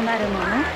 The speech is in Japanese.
なるもの。